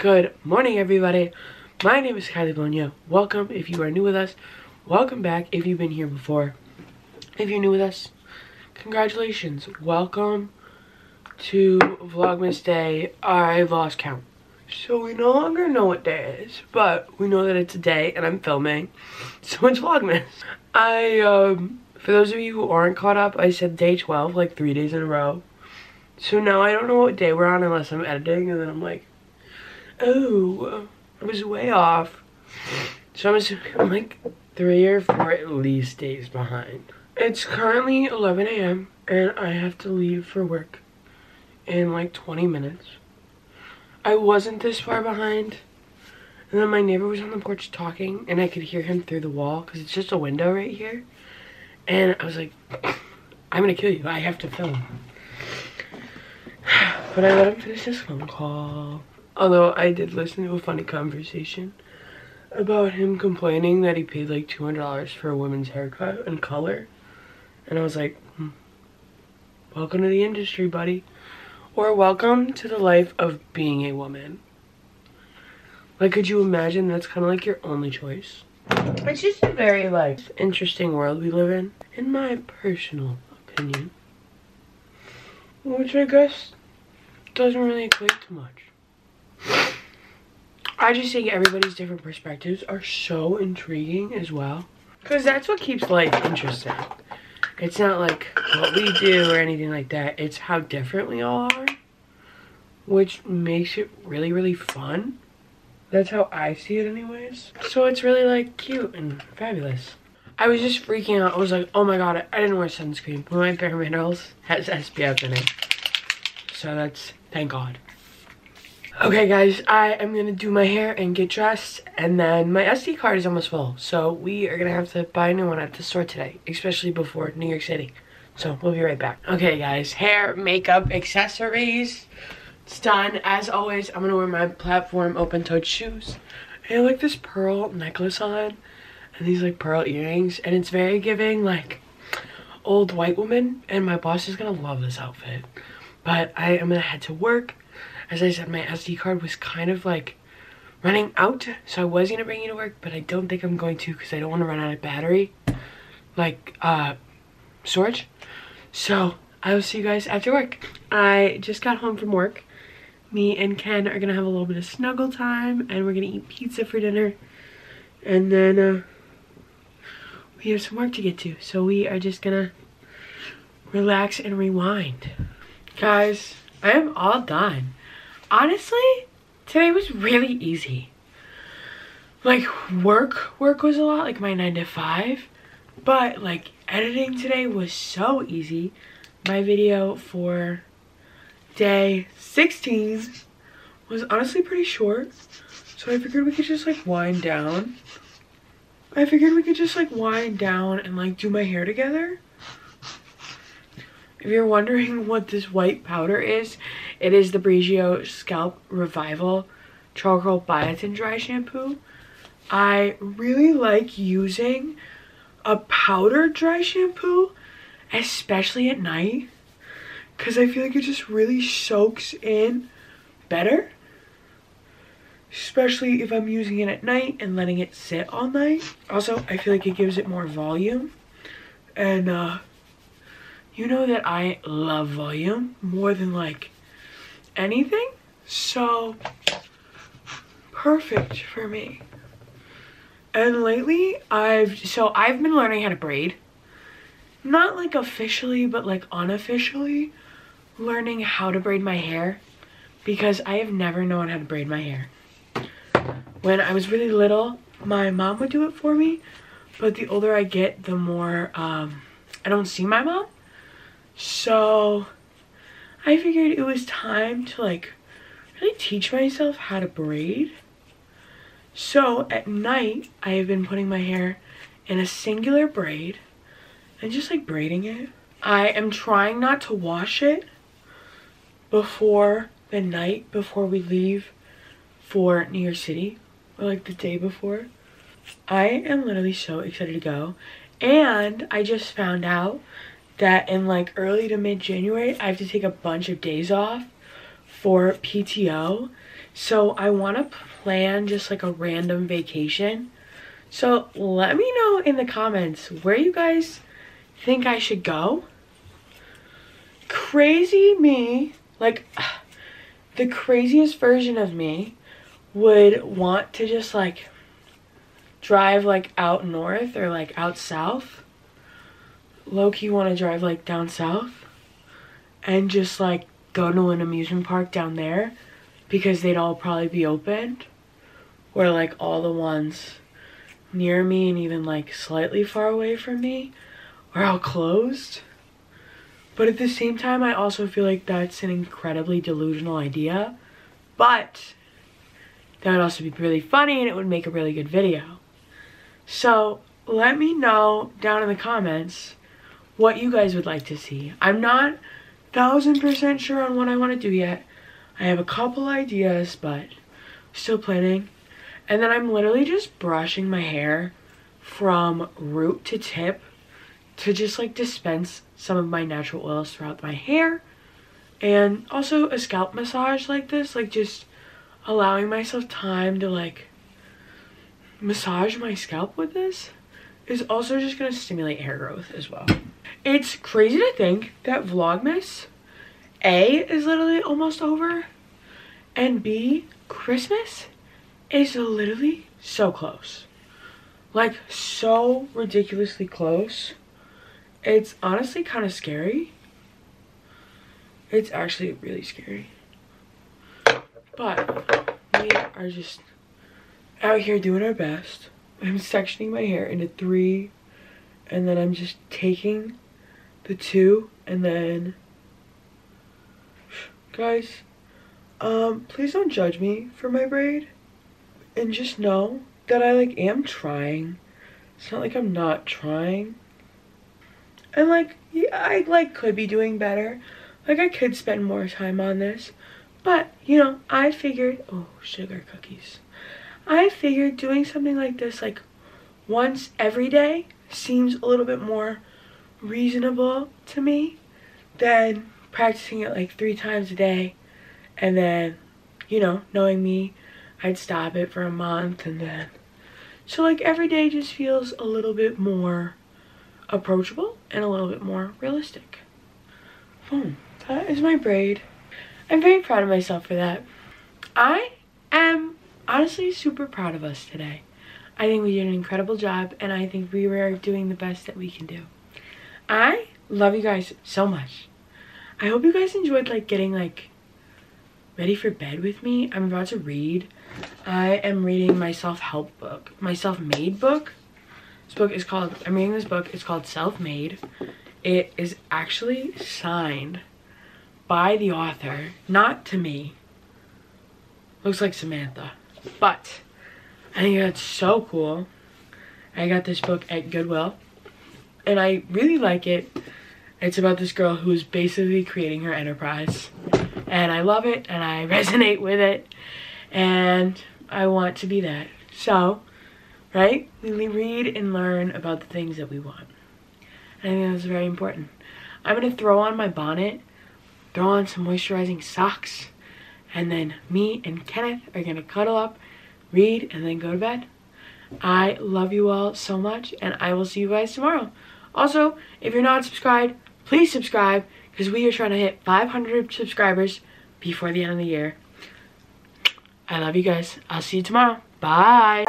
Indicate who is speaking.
Speaker 1: Good morning, everybody. My name is Kylie Bologna. Welcome if you are new with us. Welcome back if you've been here before. If you're new with us, congratulations. Welcome to Vlogmas Day. I've lost count. So we no longer know what day it is, but we know that it's a day and I'm filming. So it's Vlogmas. I, um, for those of you who aren't caught up, I said day 12 like three days in a row. So now I don't know what day we're on unless I'm editing and then I'm like, oh, I was way off. So I'm, like three or four at least days behind. It's currently 11 a.m. and I have to leave for work in like 20 minutes. I wasn't this far behind. And then my neighbor was on the porch talking and I could hear him through the wall because it's just a window right here. And I was like, I'm gonna kill you. I have to film. But I let him finish this phone call. Although I did listen to a funny conversation about him complaining that he paid like $200 for a woman's haircut and color. And I was like, hmm. welcome to the industry, buddy. Or welcome to the life of being a woman. Like, could you imagine that's kind of like your only choice? It's just a very, like, interesting world we live in, in my personal opinion. Which I guess doesn't really equate to much. I just think everybody's different perspectives are so intriguing as well. Because that's what keeps life interesting. It's not like what we do or anything like that. It's how different we all are. Which makes it really, really fun. That's how I see it anyways. So it's really like cute and fabulous. I was just freaking out. I was like, oh my god, I didn't wear sunscreen. Of my Bare Minerals has SPF in it. So that's, thank god. Okay guys, I am gonna do my hair and get dressed and then my SD card is almost full. So we are gonna have to buy a new one at the store today, especially before New York City. So we'll be right back. Okay guys, hair, makeup, accessories. It's done. As always, I'm gonna wear my platform open-toed shoes. I have like this pearl necklace on and these like pearl earrings and it's very giving like old white woman and my boss is gonna love this outfit. But I am gonna head to work as I said, my SD card was kind of like running out. So I was gonna bring it to work, but I don't think I'm going to because I don't want to run out of battery, like uh, storage. So I will see you guys after work. I just got home from work. Me and Ken are gonna have a little bit of snuggle time and we're gonna eat pizza for dinner. And then uh, we have some work to get to. So we are just gonna relax and rewind. Guys, I am all done honestly, today was really easy. Like work, work was a lot, like my nine to five, but like editing today was so easy. My video for day 16 was honestly pretty short. So I figured we could just like wind down. I figured we could just like wind down and like do my hair together. If you're wondering what this white powder is, it is the Briogeo Scalp Revival Charcoal Biotin Dry Shampoo. I really like using a powder dry shampoo, especially at night, because I feel like it just really soaks in better. Especially if I'm using it at night and letting it sit all night. Also, I feel like it gives it more volume. And uh, you know that I love volume more than like anything. So perfect for me. And lately I've, so I've been learning how to braid. Not like officially, but like unofficially learning how to braid my hair because I have never known how to braid my hair. When I was really little, my mom would do it for me, but the older I get, the more um, I don't see my mom. So I figured it was time to like really teach myself how to braid. So at night, I have been putting my hair in a singular braid and just like braiding it. I am trying not to wash it before the night before we leave for New York City or like the day before. I am literally so excited to go. And I just found out that in like early to mid-January, I have to take a bunch of days off for PTO. So I want to plan just like a random vacation. So let me know in the comments where you guys think I should go. Crazy me, like the craziest version of me would want to just like drive like out north or like out south. Low key want to drive like down south and just like go to an amusement park down there because they'd all probably be opened. Where like all the ones near me and even like slightly far away from me are all closed. But at the same time, I also feel like that's an incredibly delusional idea. But that would also be really funny and it would make a really good video. So let me know down in the comments what you guys would like to see. I'm not thousand percent sure on what I want to do yet. I have a couple ideas, but still planning. And then I'm literally just brushing my hair from root to tip to just like dispense some of my natural oils throughout my hair. And also a scalp massage like this, like just allowing myself time to like massage my scalp with this is also just going to stimulate hair growth as well. It's crazy to think that Vlogmas A is literally almost over and B, Christmas is literally so close. Like so ridiculously close. It's honestly kind of scary. It's actually really scary. But we are just out here doing our best. I'm sectioning my hair into three and then I'm just taking the two and then guys um please don't judge me for my braid and just know that I like am trying. It's not like I'm not trying. And like yeah, I like could be doing better. Like I could spend more time on this but you know I figured oh sugar cookies. I figured doing something like this like once every day seems a little bit more reasonable to me than practicing it like three times a day and then, you know, knowing me, I'd stop it for a month and then. So like every day just feels a little bit more approachable and a little bit more realistic. Boom. That is my braid. I'm very proud of myself for that. I am honestly super proud of us today. I think we did an incredible job and I think we were doing the best that we can do. I love you guys so much. I hope you guys enjoyed like getting like ready for bed with me. I'm about to read. I am reading my self-help book, my self-made book. This book is called, I'm reading this book, it's called Self-Made. It is actually signed by the author, not to me. Looks like Samantha. But I think that's so cool. I got this book at Goodwill and I really like it. It's about this girl who's basically creating her enterprise and I love it and I resonate with it and I want to be that. So, right? We read and learn about the things that we want. I think that's very important. I'm going to throw on my bonnet, throw on some moisturizing socks, and then me and Kenneth are going to cuddle up, read, and then go to bed. I love you all so much, and I will see you guys tomorrow. Also, if you're not subscribed, please subscribe because we are trying to hit 500 subscribers before the end of the year. I love you guys. I'll see you tomorrow. Bye.